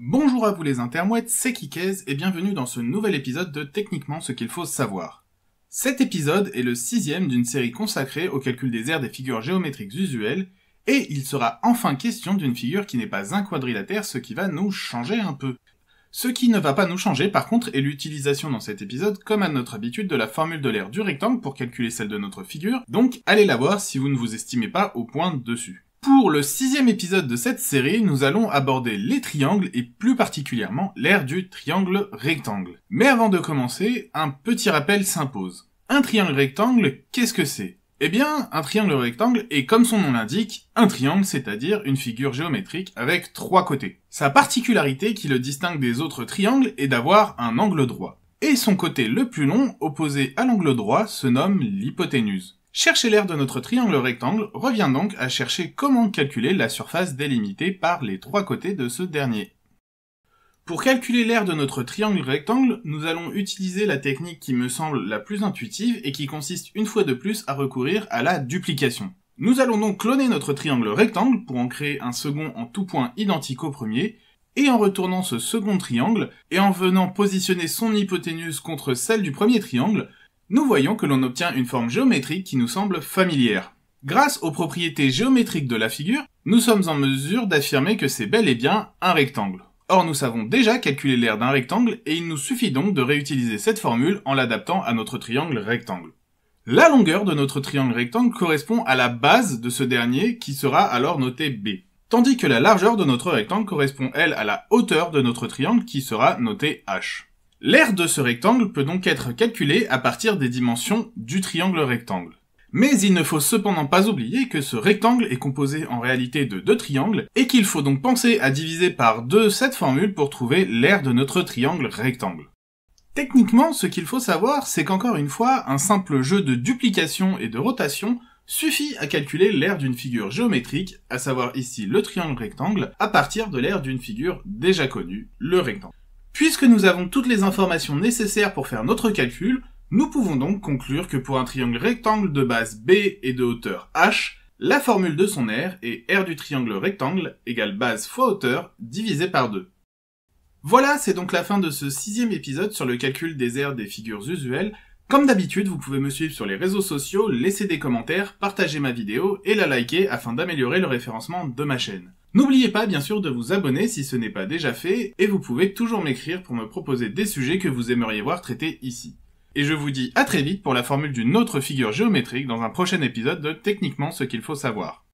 Bonjour à vous les intermouettes, c'est Kikez et bienvenue dans ce nouvel épisode de Techniquement ce qu'il faut savoir. Cet épisode est le sixième d'une série consacrée au calcul des aires des figures géométriques usuelles, et il sera enfin question d'une figure qui n'est pas un quadrilatère, ce qui va nous changer un peu. Ce qui ne va pas nous changer par contre est l'utilisation dans cet épisode, comme à notre habitude, de la formule de l'aire du rectangle pour calculer celle de notre figure, donc allez la voir si vous ne vous estimez pas au point dessus. Pour le sixième épisode de cette série, nous allons aborder les triangles et plus particulièrement l'ère du triangle rectangle. Mais avant de commencer, un petit rappel s'impose. Un triangle rectangle, qu'est-ce que c'est? Eh bien, un triangle rectangle est comme son nom l'indique, un triangle, c'est-à-dire une figure géométrique avec trois côtés. Sa particularité qui le distingue des autres triangles est d'avoir un angle droit. Et son côté le plus long, opposé à l'angle droit, se nomme l'hypoténuse. Chercher l'aire de notre triangle rectangle revient donc à chercher comment calculer la surface délimitée par les trois côtés de ce dernier. Pour calculer l'aire de notre triangle rectangle, nous allons utiliser la technique qui me semble la plus intuitive et qui consiste une fois de plus à recourir à la duplication. Nous allons donc cloner notre triangle rectangle pour en créer un second en tout point identique au premier, et en retournant ce second triangle, et en venant positionner son hypoténuse contre celle du premier triangle, nous voyons que l'on obtient une forme géométrique qui nous semble familière. Grâce aux propriétés géométriques de la figure, nous sommes en mesure d'affirmer que c'est bel et bien un rectangle. Or nous savons déjà calculer l'aire d'un rectangle et il nous suffit donc de réutiliser cette formule en l'adaptant à notre triangle rectangle. La longueur de notre triangle rectangle correspond à la base de ce dernier qui sera alors notée B. Tandis que la largeur de notre rectangle correspond elle à la hauteur de notre triangle qui sera notée H. L'aire de ce rectangle peut donc être calculée à partir des dimensions du triangle rectangle. Mais il ne faut cependant pas oublier que ce rectangle est composé en réalité de deux triangles, et qu'il faut donc penser à diviser par deux cette formule pour trouver l'aire de notre triangle rectangle. Techniquement, ce qu'il faut savoir, c'est qu'encore une fois, un simple jeu de duplication et de rotation suffit à calculer l'aire d'une figure géométrique, à savoir ici le triangle rectangle, à partir de l'aire d'une figure déjà connue, le rectangle. Puisque nous avons toutes les informations nécessaires pour faire notre calcul, nous pouvons donc conclure que pour un triangle rectangle de base B et de hauteur H, la formule de son aire est R du triangle rectangle égale base fois hauteur divisé par 2. Voilà, c'est donc la fin de ce sixième épisode sur le calcul des aires des figures usuelles. Comme d'habitude, vous pouvez me suivre sur les réseaux sociaux, laisser des commentaires, partager ma vidéo et la liker afin d'améliorer le référencement de ma chaîne. N'oubliez pas bien sûr de vous abonner si ce n'est pas déjà fait, et vous pouvez toujours m'écrire pour me proposer des sujets que vous aimeriez voir traités ici. Et je vous dis à très vite pour la formule d'une autre figure géométrique dans un prochain épisode de Techniquement ce qu'il faut savoir.